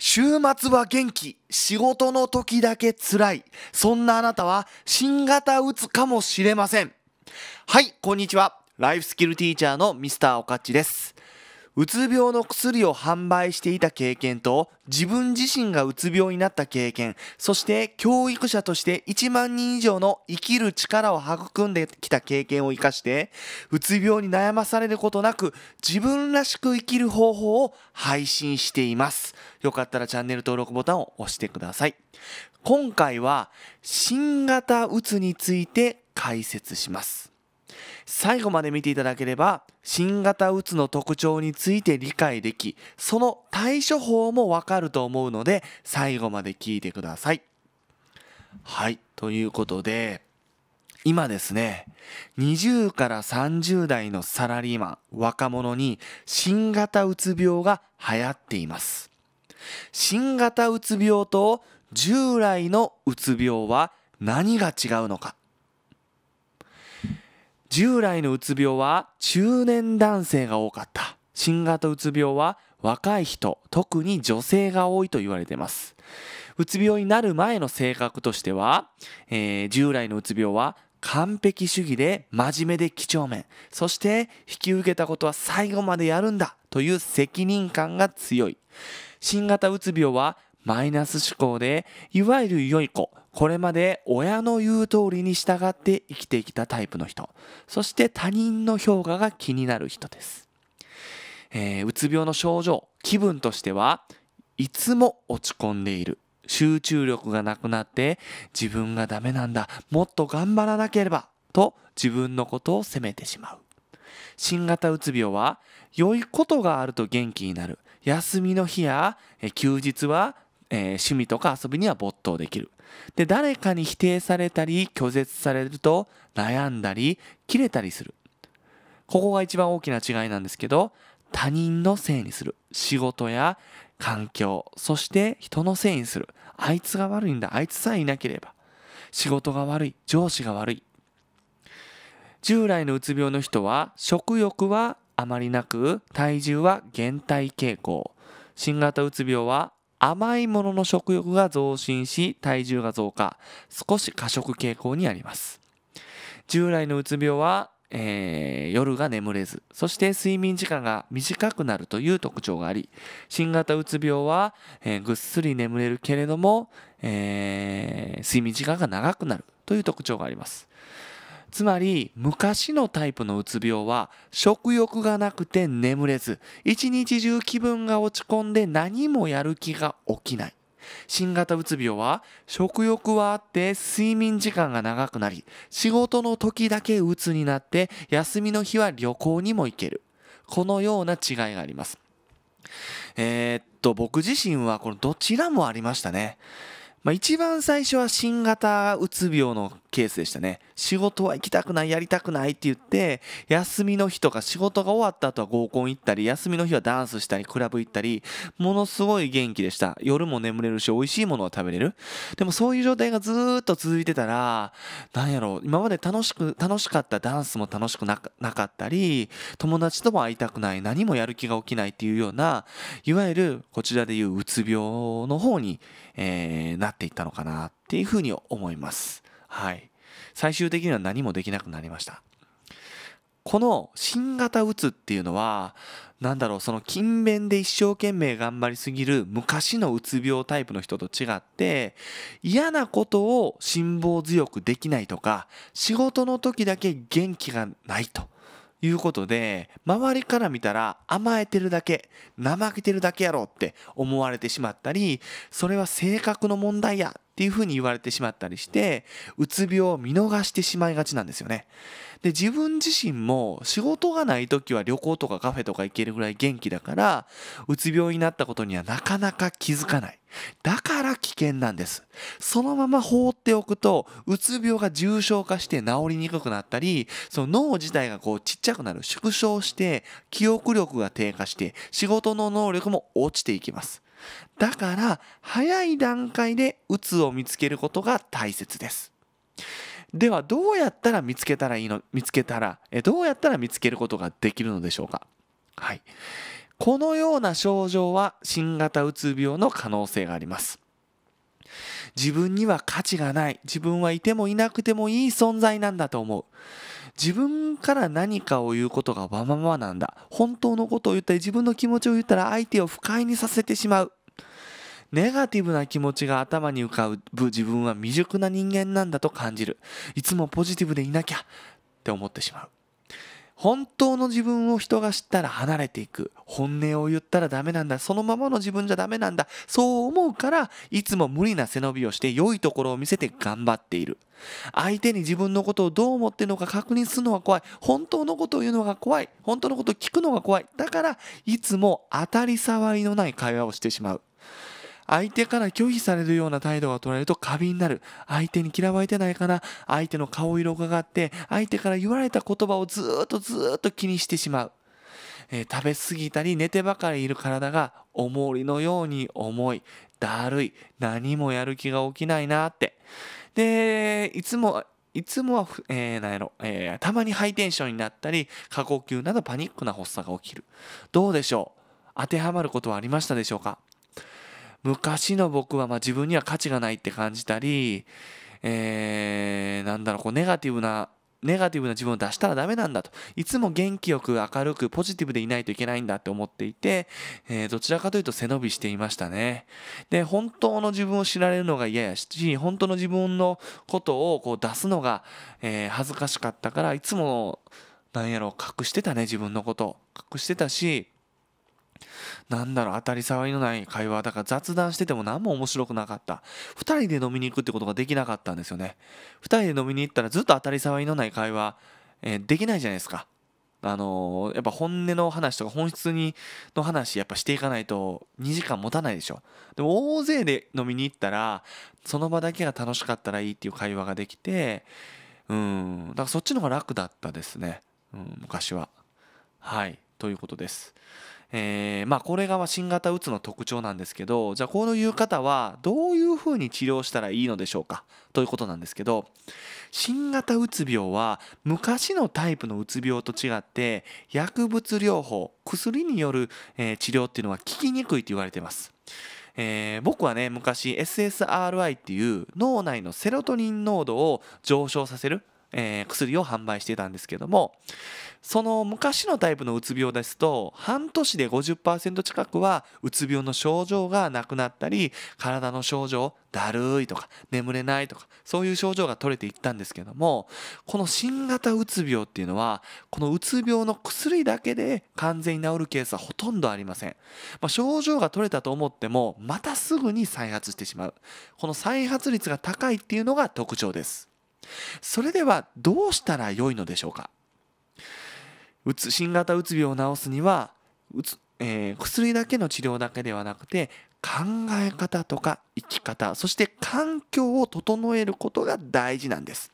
週末は元気、仕事の時だけ辛い。そんなあなたは新型打つかもしれません。はい、こんにちは。ライフスキルティーチャーのミスターおかっちです。うつ病の薬を販売していた経験と自分自身がうつ病になった経験そして教育者として1万人以上の生きる力を育んできた経験を生かしてうつ病に悩まされることなく自分らしく生きる方法を配信しています。よかったらチャンネル登録ボタンを押してください。今回は新型うつについて解説します。最後まで見ていただければ新型うつの特徴について理解できその対処法もわかると思うので最後まで聞いてください。はいということで今ですね20から30代のサラリーマン若者に新型うつ病が流行っています新型うつ病と従来のうつ病は何が違うのか従来のうつ病は中年男性が多かった。新型うつ病は若い人特に女性が多いと言われています。うつ病になる前の性格としては、えー、従来のうつ病は完璧主義で真面目で几帳面。そして引き受けたことは最後までやるんだという責任感が強い。新型うつ病はマイナス思考でいわゆる良い子これまで親の言う通りに従って生きてきたタイプの人。そして他人の評価が気になる人です、えー、うつ病の症状気分としてはいつも落ち込んでいる。集中力がなくなって自分がダメなんだもっと頑張らなければと自分のことを責めてしまう。新型うつ病は良いことがあると元気になる。休みの日や休日はえー、趣味とか遊びには没頭できる。で、誰かに否定されたり拒絶されると悩んだり切れたりする。ここが一番大きな違いなんですけど、他人のせいにする。仕事や環境、そして人のせいにする。あいつが悪いんだ。あいつさえいなければ。仕事が悪い。上司が悪い。従来のうつ病の人は食欲はあまりなく体重は減退傾向新型うつ病は甘いものの食欲が増進し体重が増加。少し過食傾向にあります。従来のうつ病は、えー、夜が眠れず。そして睡眠時間が短くなるという特徴があり新型うつ病は、えー、ぐっすり眠れるけれども、えー、睡眠時間が長くなるという特徴があります。つまり昔のタイプのうつ病は食欲がなくて眠れず一日中気分が落ち込んで何もやる気が起きない。新型うつ病は食欲はあって睡眠時間が長くなり仕事の時だけうつになって休みの日は旅行にも行ける。このような違いがあります。えー、っと僕自身はこのどちらもありましたね。まあ、一番最初は新型うつ病のケースでしたね。仕事は行きたくないやりたくないって言って休みの日とか仕事が終わった後は合コン行ったり休みの日はダンスしたりクラブ行ったりものすごい元気でした。夜も眠れるし美味しいものを食べれる。でもそういう状態がずっと続いてたらなんやろう今まで楽しく楽しかったダンスも楽しくなかったり友達とも会いたくない何もやる気が起きないっていうようないわゆるこちらでいううつ病の方に、えー、なっていったのかなっていうふうに思います。はい。最終的には何もできなくなりました。この新型うつっていうのは何だろうその勤勉で一生懸命頑張りすぎる昔のうつ病タイプの人と違って嫌なことを辛抱強くできないとか仕事の時だけ元気がないということで周りから見たら甘えてるだけ怠けてるだけやろって思われてしまったりそれは性格の問題やっていうふうに言われてしまったりしてうつ病を見逃してしまいがちなんですよね。で自分自身も仕事がない時は旅行とかカフェとか行けるぐらい元気だからうつ病になったことにはなかなか気づかない。だから危険なんです。そのまま放っておくとうつ病が重症化して治りにくくなったりその脳自体がこうちっちゃくなる縮小して記憶力が低下して仕事の能力も落ちていきます。だから早い段階でうつを見つけることが大切ですではどうやったら見つけたらいいの？見つけたら。えどうやったら見つけることができるのでしょうか？はい。このような症状は新型うつ病の可能性があります。自分には価値がない。自分はいてもいなくてもいい存在なんだと思う。自分から何かを言うことがわままなんだ。本当のことを言ったり自分の気持ちを言ったら相手を不快にさせてしまう。ネガティブな気持ちが頭に浮かぶ自分は未熟な人間なんだと感じる。いつもポジティブでいなきゃって思ってしまう。本当の自分を人が知ったら離れていく。本音を言ったらダメなんだ。そのままの自分じゃダメなんだ。そう思うからいつも無理な背伸びをして良いところを見せて頑張っている。相手に自分のことをどう思ってるのか確認するのが怖い。本当のことを言うのが怖い。本当のことを聞くのが怖い。だからいつも当たり障りのない会話をしてしまう。相手から拒否されるような態度が取られると過敏になる。相手に嫌われてないかな。相手の顔色を伺って相手から言われた言葉をずっとずっと気にしてしまう、えー、食べ過ぎたり寝てばかりいる体が重りのように重い。だるい。何もやる気が起きないなって。でいつもいつもは、えー、なんやろ、えー、たまにハイテンションになったり過呼吸などパニックな発作が起きる。どうでしょう？当てはまることはありましたでしょうか？昔の僕はま自分には価値がないって感じたり、えー、なんだろうこうネガティブなネガティブな自分を出したらダメなんだと。いつも元気よく明るくポジティブでいないといけないんだって思っていて、えー、どちらかというと背伸びしていましたね。で本当の自分を知られるのが嫌やし本当の自分のことをこう出すのが、えー、恥ずかしかったからいつもなんやろ隠してたね自分のこと。隠してたしなんだろう当たり障りのない会話。だから雑談してても何も面白くなかった。2人で飲みに行くってことができなかったんですよね。2人で飲みに行ったらずっと当たり障りのない会話、えー、できないじゃないですか。あのー、やっぱ本音の話とか本質にの話やっぱしていかないと2時間持たないでしょ。でも大勢で飲みに行ったらその場だけが楽しかったらいいっていう会話ができてうんだからそっちの方が楽だったですね、うん、昔は。はいということです。えー、まあこれが新型うつの特徴なんですけどじゃあこういう方はどういうふうに治療したらいいのでしょうか？ということなんですけど新型うつ病は昔のタイプのうつ病と違って薬物療法薬による、えー、治療っていうのは効きにくいと言われてます。えー、僕はね昔 SSRI っていう脳内のセロトニン濃度を上昇させるえー、薬を販売してたんですけどもその昔のタイプのうつ病ですと半年で50%近くはうつ病の症状がなくなったり体の症状だるいとか眠れないとかそういう症状が取れていったんですけどもこの新型うつ病っていうのはこのうつ病の薬だけで完全に治るケースはほとんどありません、まあ、症状が取れたと思ってもまたすぐに再発してしまう。この再発率が高いっていうのが特徴です。それではどうしたらよいのでしょうか？うつ新型うつ病を治すにはうつ、えー、薬だけの治療だけではなくて考え方とか生き方そして環境を整えることが大事なんです。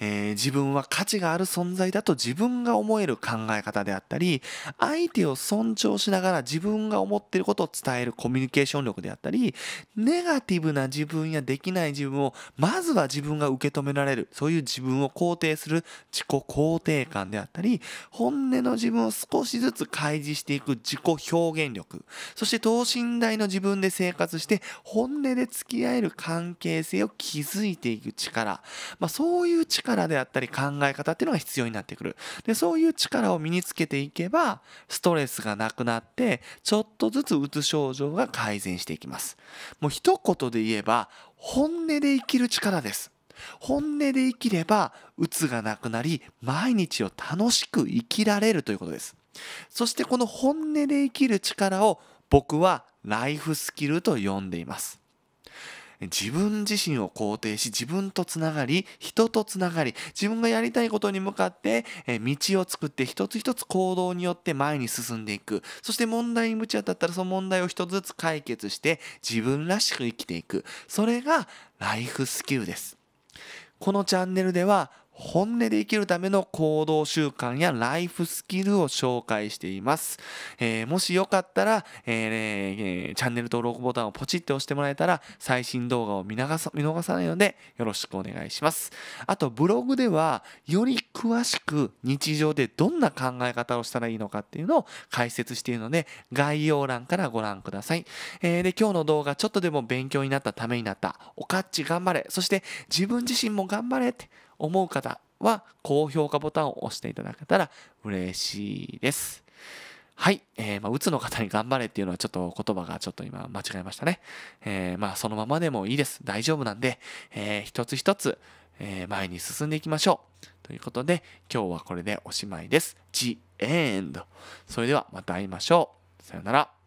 えー、自分は価値がある存在だと自分が思える考え方であったり相手を尊重しながら自分が思っていることを伝えるコミュニケーション力であったりネガティブな自分やできない自分をまずは自分が受け止められるそういう自分を肯定する自己肯定感であったり本音の自分を少しずつ開示していく自己表現力そして等身大の自分で生活して本音で付き合える関係性を築いていく力、まあ、そういう力力であったり考え方っていうのが必要になってくる。でそういう力を身につけていけばストレスがなくなってちょっとずつうつ症状が改善していきます。もう一言で言えば本音で生きる力です。本音で生きればうつがなくなり毎日を楽しく生きられるということです。そしてこの本音で生きる力を僕はライフスキルと呼んでいます。自分自身を肯定し自分とつながり人とつながり自分がやりたいことに向かって道を作って一つ一つ行動によって前に進んでいく。そして問題にぶち当たったらその問題を一つずつ解決して自分らしく生きていく。それがライフスキルです。このチャンネルでは本音で生きるための行動習慣やライフスキルを紹介しています。えー、もしよかったら、えー、チャンネル登録ボタンをポチって押してもらえたら最新動画を見逃さ見逃さないのでよろしくお願いします。あとブログではより詳しく日常でどんな考え方をしたらいいのかっていうのを解説しているので概要欄からご覧ください。えー、で今日の動画ちょっとでも勉強になったためになったおかっち頑張れそして自分自身も頑張れって思う方は高評価ボタンを押していただけたら嬉しいです。はい、えー、まあ、うつの方に頑張れっていうのはちょっと言葉がちょっと今間違えましたね。えー、まあ、そのままでもいいです。大丈夫なんで、えー、一つ一つ、えー前に進んでいきましょう。ということで、今日はこれでおしまいです。The end. それではまた会いましょう。さよなら。